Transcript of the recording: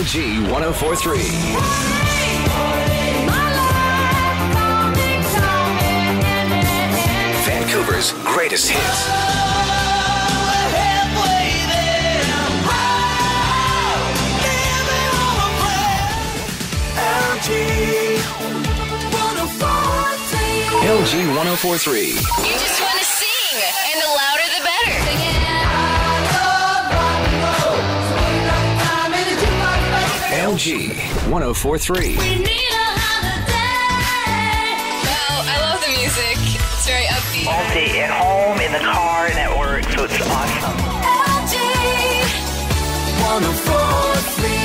LG 1043. Vancouver's greatest hits. LG 1043. KMG 1043. We need a holiday. Wow, I love the music. It's very upbeat. All day at home, in the car, and at work, so it's awesome. LG 1043.